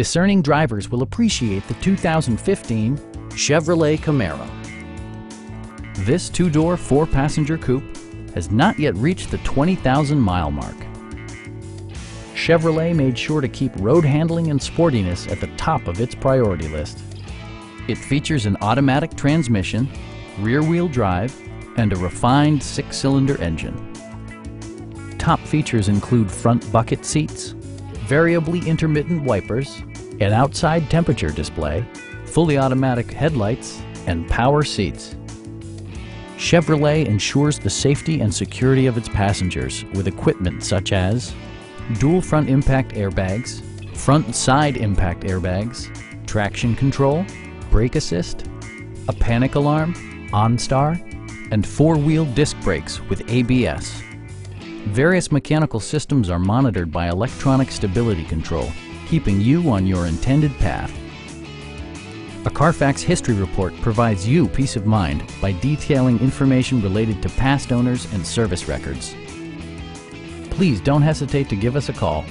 Discerning drivers will appreciate the 2015 Chevrolet Camaro. This two-door, four-passenger coupe has not yet reached the 20,000 mile mark. Chevrolet made sure to keep road handling and sportiness at the top of its priority list. It features an automatic transmission, rear-wheel drive, and a refined six-cylinder engine. Top features include front bucket seats, variably intermittent wipers, an outside temperature display, fully automatic headlights, and power seats. Chevrolet ensures the safety and security of its passengers with equipment such as dual front impact airbags, front and side impact airbags, traction control, brake assist, a panic alarm, OnStar, and four-wheel disc brakes with ABS. Various mechanical systems are monitored by electronic stability control, keeping you on your intended path. A Carfax history report provides you peace of mind by detailing information related to past owners and service records. Please don't hesitate to give us a call